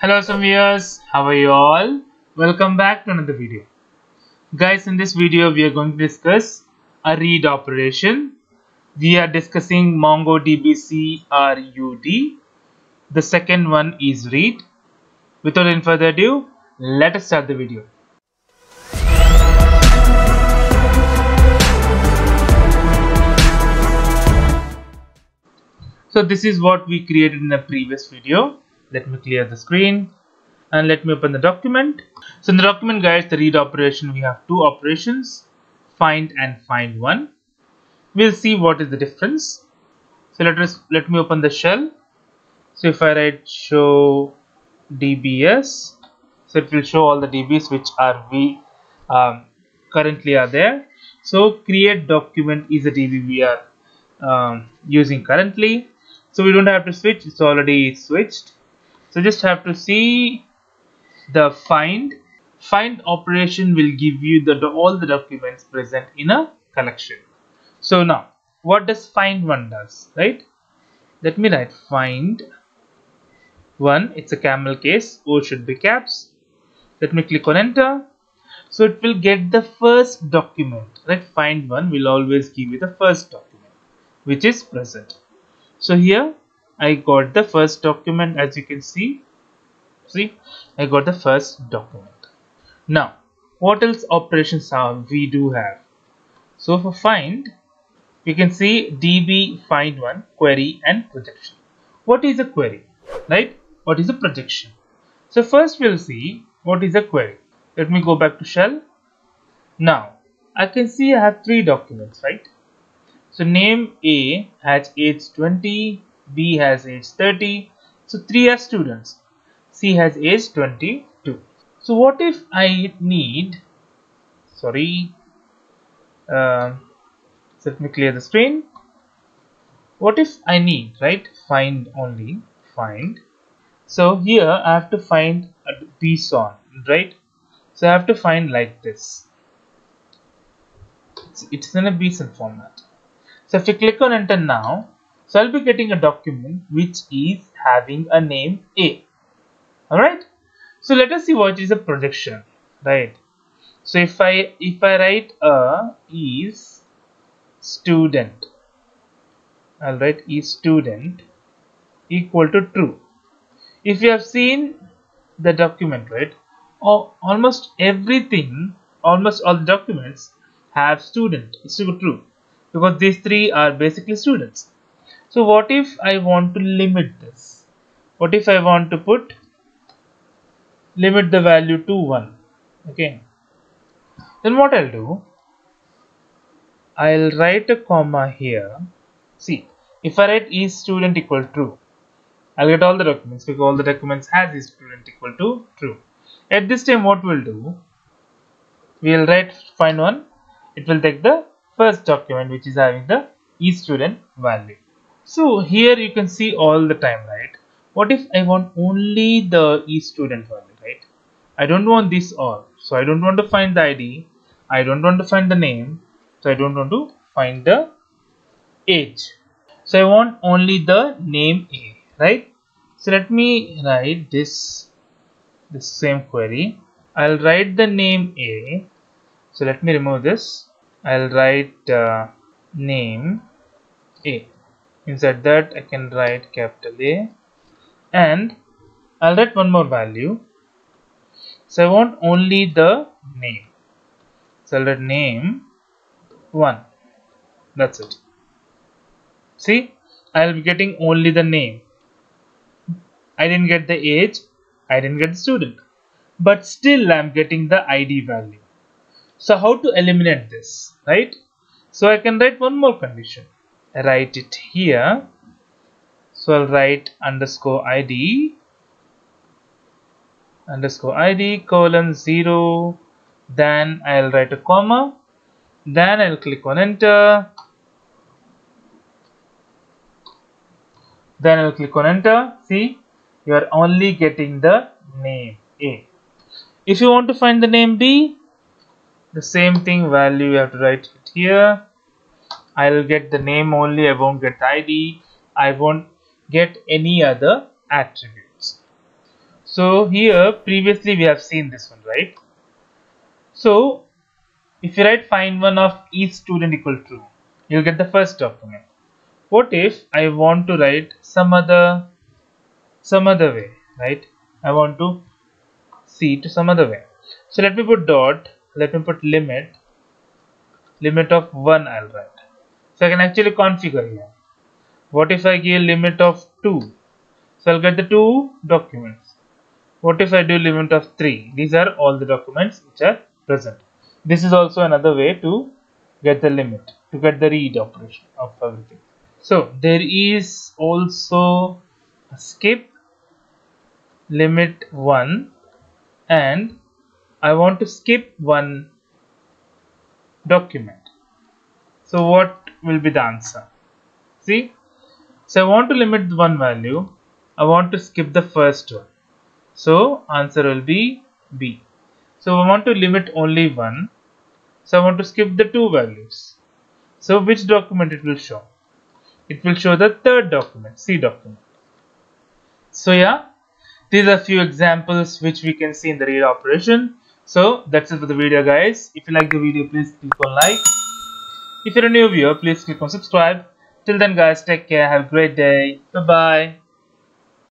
Hello some viewers, how are you all? Welcome back to another video. Guys, in this video we are going to discuss a read operation. We are discussing MongoDB CRUD. The second one is read. Without any further ado, let us start the video. So this is what we created in the previous video. Let me clear the screen and let me open the document. So in the document guys, the read operation, we have two operations, find and find one. We'll see what is the difference. So let us let me open the shell. So if I write show dbs, so it will show all the dbs which are we um, currently are there. So create document is a db we are um, using currently. So we don't have to switch; it's already switched. So just have to see the find. Find operation will give you the all the documents present in a collection. So now, what does find one does, right? Let me write find one. It's a camel case. O should be caps. Let me click on enter. So it will get the first document, right? Find one will always give you the first document, which is present. So here I got the first document as you can see. See, I got the first document. Now, what else operations are we do have? So for find, you can see db find one query and projection. What is a query, right? What is a projection? So first we'll see what is a query. Let me go back to shell. Now, I can see I have three documents, right? So name A has age 20, B has age 30. So three are students. C has age 22. So what if I need, sorry, uh, let me clear the screen. What if I need, right, find only, find. So here I have to find a BSON, right? So I have to find like this. It's, it's in a BSON format. So if you click on enter now, so I'll be getting a document which is having a name A. Alright. So let us see what is a projection. Right. So if I if I write a is student, I'll write is student equal to true. If you have seen the document, right? almost everything, almost all the documents have student. It's true because these three are basically students. So what if I want to limit this? What if I want to put limit the value to 1? Okay. Then what I'll do? I'll write a comma here. See, if I write is student equal true, I'll get all the documents because all the documents has is student equal to true. At this time what we'll do? We'll write find one. It will take the first document which is having the e-student value. So here you can see all the time, right? What if I want only the e-student value, right? I don't want this all. So I don't want to find the ID. I don't want to find the name. So I don't want to find the age. So I want only the name A, right? So let me write this, this same query. I'll write the name A. So let me remove this. I'll write uh, name A. Inside that I can write capital A and I'll write one more value. So I want only the name. So I'll write name 1. That's it. See, I'll be getting only the name. I didn't get the age, I didn't get the student. But still I'm getting the ID value. So how to eliminate this, right? So I can write one more condition. Write it here. So I'll write underscore ID underscore ID colon 0 then I'll write a comma. Then I'll click on enter. Then I'll click on enter. See you are only getting the name A. If you want to find the name B the same thing value you have to write it here I'll get the name only I won't get ID I won't get any other attributes So here previously we have seen this one, right? So if you write find one of each student equal true, you'll get the first document. What if I want to write some other some other way, right? I want to see to some other way. So let me put dot, let me put limit, limit of 1 I'll write. So I can actually configure here. What if I give limit of 2? So I'll get the two documents. What if I do limit of 3? These are all the documents which are present. This is also another way to get the limit, to get the read operation of everything. So there is also a skip limit 1 and I want to skip one document. So what will be the answer? See, so I want to limit one value. I want to skip the first one. So answer will be B. So I want to limit only one. So I want to skip the two values. So which document it will show? It will show the third document, C document. So yeah, these are few examples which we can see in the read operation. So that's it for the video guys. If you like the video, please click on like. If you're a new viewer, please click on subscribe. Till then guys, take care. Have a great day. Bye bye.